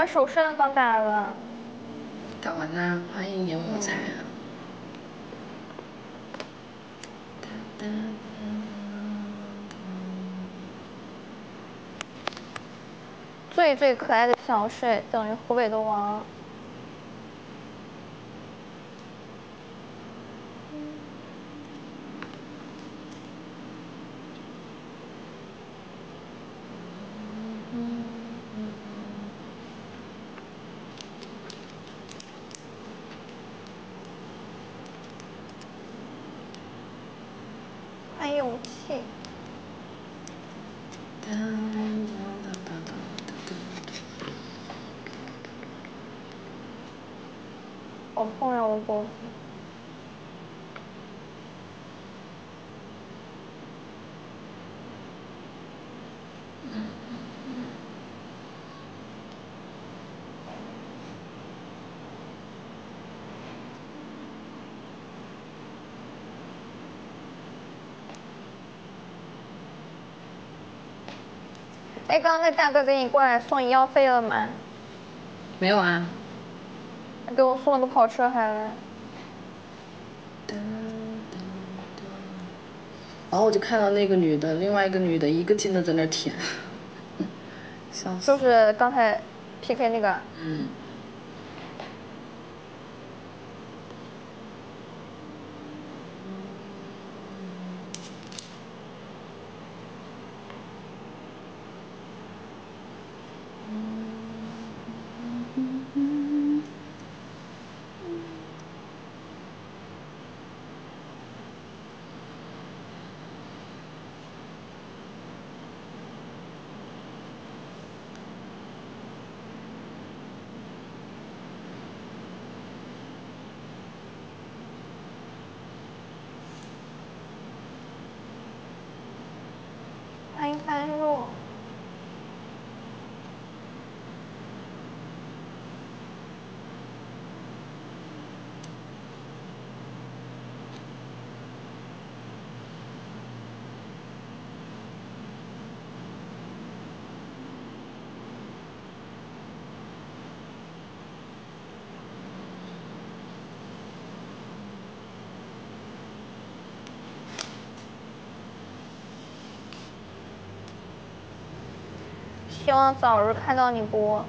合金，你把手上刚打了。打完啦，欢迎演我才。最最可爱的小水等于湖北的王。好痛呀，我脖子。哎，刚刚那大哥给你过来送医药费了吗？没有啊。他给我送了个跑车还来。然后我就看到那个女的，另外一个女的一个劲的在那舔，笑死。就是刚才 PK 那个。嗯。希望早日看到你播，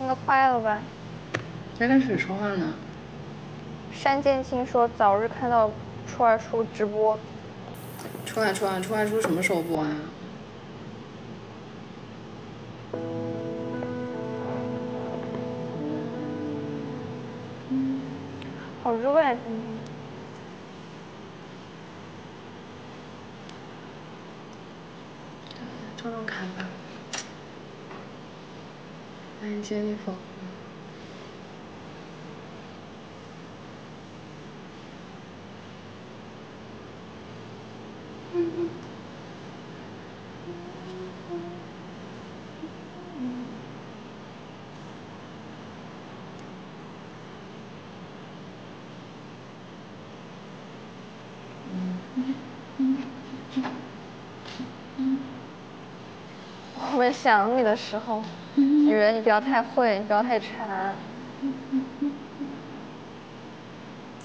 应该快了吧？在跟谁说话呢？山剑青说早日看到初二叔直播。初二初二初二叔什么时候播啊？好热呀！今天。抽抽卡吧。Jennifer。我们想你的时候，女人你不要太会，你不要太馋。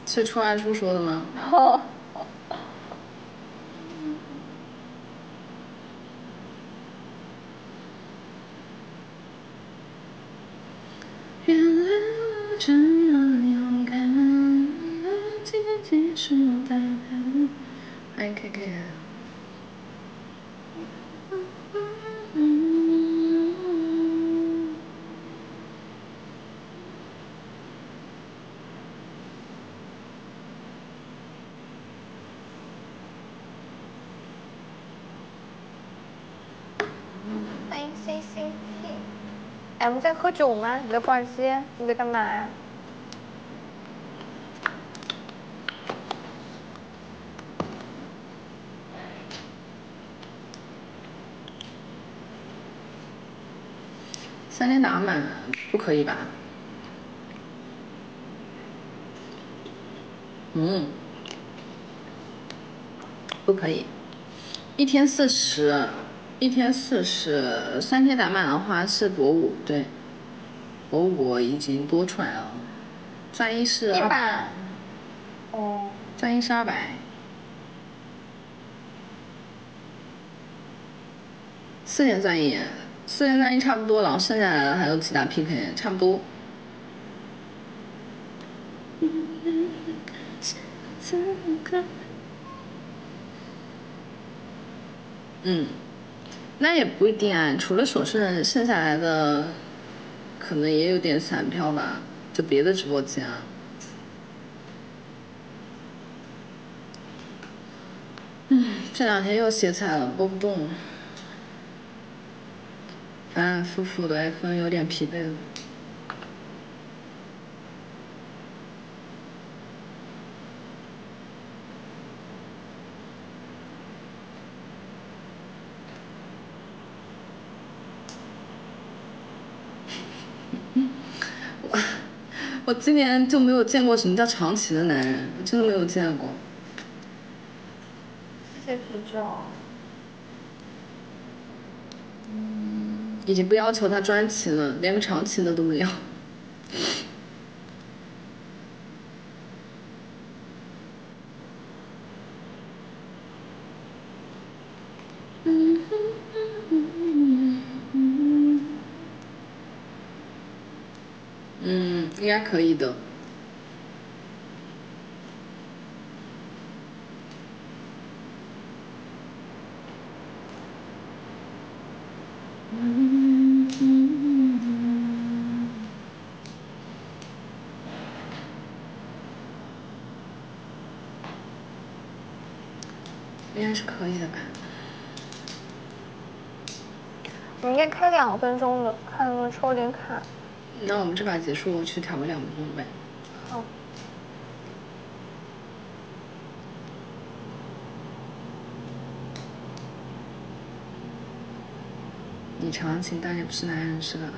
是初二初说的吗？哦。原来我这样勇敢，自己是答案。欢迎 K K。哎，我们在喝酒吗？你在挂机？你在干嘛呀？三连打满不可以吧？嗯，不可以，一天四十，一天四十，三天打满的话是博五，对，博五我已经多出来了。钻一是二百，哦，钻一是二百，四天钻一，四天钻一差不多了，剩下来的还有其他 PK，差不多。嗯，那也不一定啊，除了手剩，剩下来的可能也有点散票吧，就别的直播间啊。嗯，这两天又歇菜了，播不动了，反反复复的，可能有点疲惫了。我今年就没有见过什么叫长期的男人，我真的没有见过。谢谢指教。已经不要求他专情了，连个长情的都没有。嗯，应该可以的。应该是可以的吧。我应该开两分钟的，看能不能抽点卡。那我们这把结束，去调个两分钟呗。好。你长情，但也不是男人，是吧？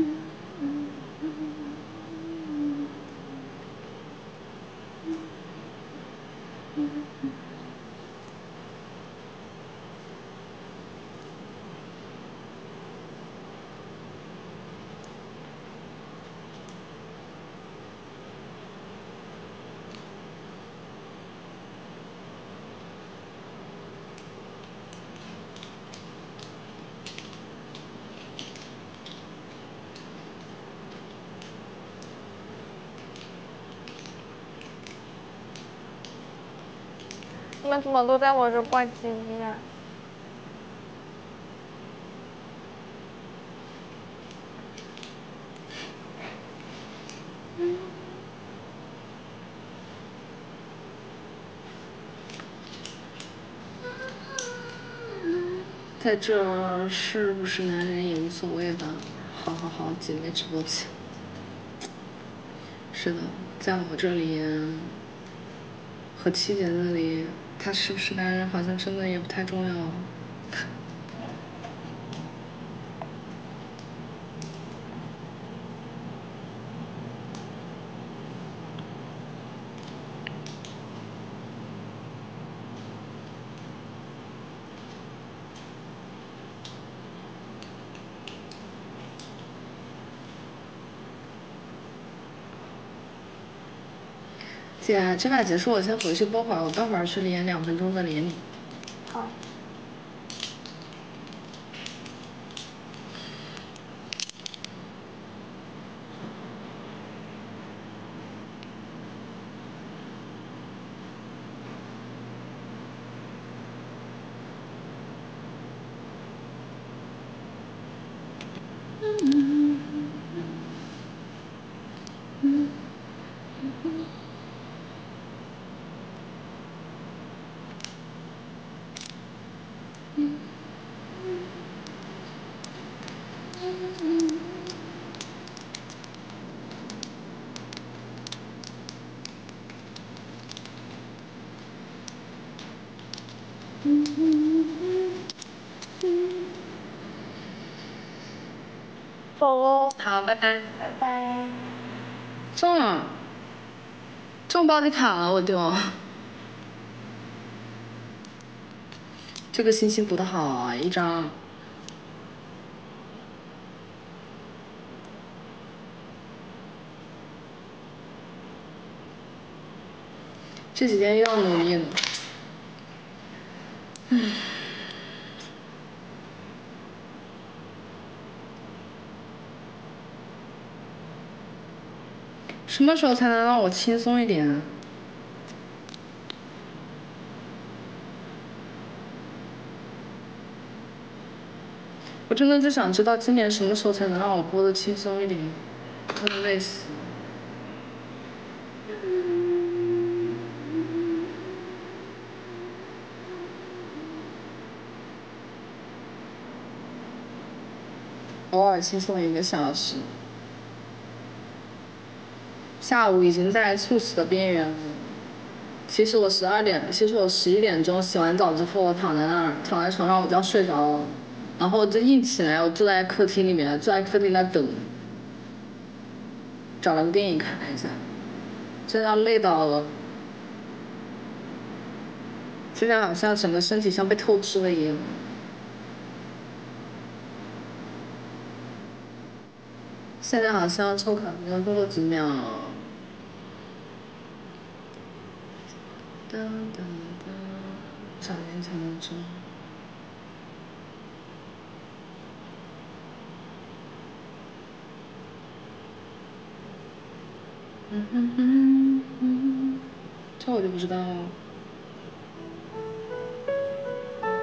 Mm-hmm. 你们怎么都在我这挂机呀？在这是不是男人也无所谓吧？好好好，姐妹直播间。是的，在我这里和七姐那里。他是不是男人，好像真的也不太重要。姐，这把结束，我先回去播会儿，我待会儿去连两分钟再连你。好。拜拜。拜拜。中了，中保底卡了，我丢。这个星星补的好啊，一张。这几天又要努力了。嗯。什么时候才能让我轻松一点啊？我真的就想知道今年什么时候才能让我过得轻松一点，真的累死。偶尔轻松一个小时。下午已经在猝死的边缘了。其实我十二点，其实我十一点钟洗完澡之后，我躺在那儿，躺在床上我就要睡着了，然后就一起来，我坐在客厅里面，坐在客厅那等，找了个电影看一下，真的累到了，现在好像整个身体像被透支了一样。现在好像抽卡要多几秒。噔噔噔，少年才能抽。嗯哼哼哼，这我就不知道了。